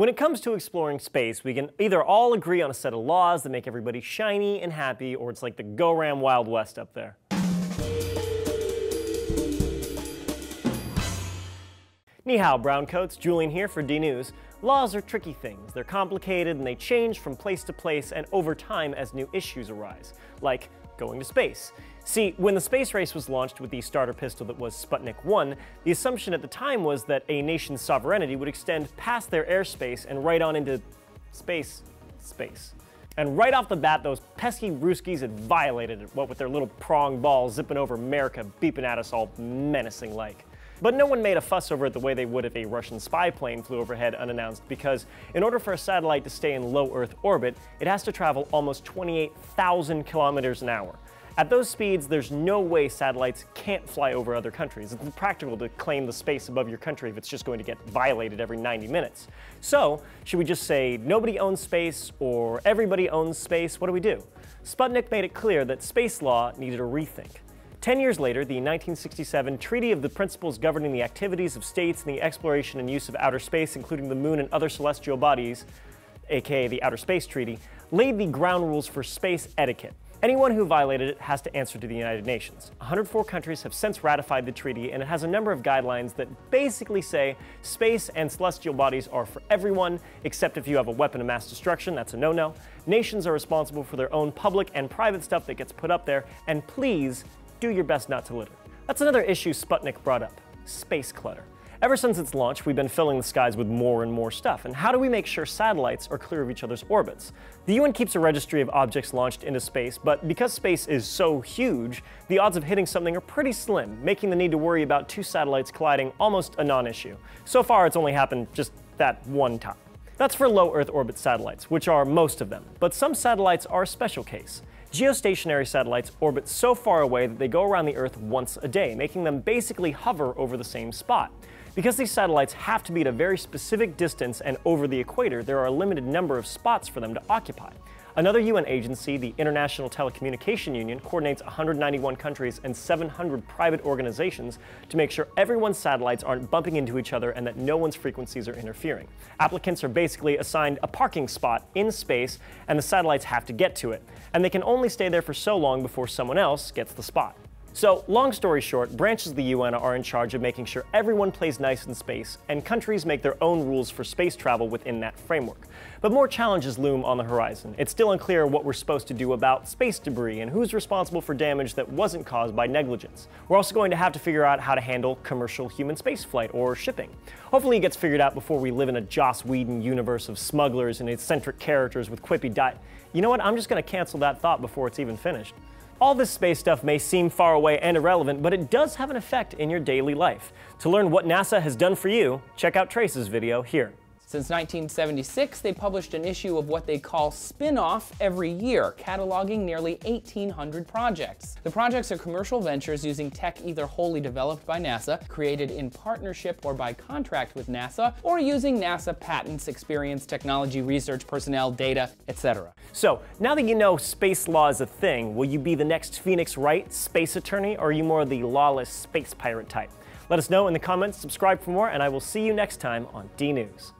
When it comes to exploring space, we can either all agree on a set of laws that make everybody shiny and happy, or it's like the gorram Wild West up there. Ni hao, browncoats. Julian here for DNews. Laws are tricky things. They're complicated and they change from place to place and over time as new issues arise, like going to space. See, when the space race was launched with the starter pistol that was Sputnik 1, the assumption at the time was that a nation's sovereignty would extend past their airspace and right on into space, space. And right off the bat, those pesky Ruskies had violated it, what with their little prong balls zipping over America, beeping at us all menacing like. But no one made a fuss over it the way they would if a Russian spy plane flew overhead unannounced because in order for a satellite to stay in low Earth orbit, it has to travel almost 28,000 kilometers an hour. At those speeds, there's no way satellites can't fly over other countries. It's impractical to claim the space above your country if it's just going to get violated every 90 minutes. So, should we just say nobody owns space or everybody owns space? What do we do? Sputnik made it clear that space law needed a rethink. Ten years later, the 1967 Treaty of the Principles Governing the Activities of States in the Exploration and Use of Outer Space, including the Moon and Other Celestial Bodies, aka the Outer Space Treaty, laid the ground rules for space etiquette. Anyone who violated it has to answer to the United Nations. 104 countries have since ratified the treaty, and it has a number of guidelines that basically say space and celestial bodies are for everyone, except if you have a weapon of mass destruction, that's a no-no. Nations are responsible for their own public and private stuff that gets put up there, and please do your best not to litter. That's another issue Sputnik brought up, space clutter. Ever since its launch, we've been filling the skies with more and more stuff, and how do we make sure satellites are clear of each other's orbits? The UN keeps a registry of objects launched into space, but because space is so huge, the odds of hitting something are pretty slim, making the need to worry about two satellites colliding almost a non-issue. So far, it's only happened just that one time. That's for low Earth orbit satellites, which are most of them, but some satellites are a special case. Geostationary satellites orbit so far away that they go around the Earth once a day, making them basically hover over the same spot. Because these satellites have to be at a very specific distance and over the equator, there are a limited number of spots for them to occupy. Another UN agency, the International Telecommunication Union, coordinates 191 countries and 700 private organizations to make sure everyone's satellites aren't bumping into each other and that no one's frequencies are interfering. Applicants are basically assigned a parking spot in space, and the satellites have to get to it. And they can only stay there for so long before someone else gets the spot. So, long story short, branches of the UN are in charge of making sure everyone plays nice in space, and countries make their own rules for space travel within that framework. But more challenges loom on the horizon. It's still unclear what we're supposed to do about space debris and who's responsible for damage that wasn't caused by negligence. We're also going to have to figure out how to handle commercial human spaceflight or shipping. Hopefully it gets figured out before we live in a Joss Whedon universe of smugglers and eccentric characters with quippy di- You know what? I'm just going to cancel that thought before it's even finished. All this space stuff may seem far away and irrelevant, but it does have an effect in your daily life. To learn what NASA has done for you, check out Trace's video here. Since 1976, they published an issue of what they call Spin-Off every year, cataloging nearly 1,800 projects. The projects are commercial ventures using tech either wholly developed by NASA, created in partnership or by contract with NASA, or using NASA patents, experience, technology, research, personnel, data, etc. So, now that you know space law is a thing, will you be the next Phoenix Wright space attorney, or are you more the lawless space pirate type? Let us know in the comments, subscribe for more, and I will see you next time on DNews.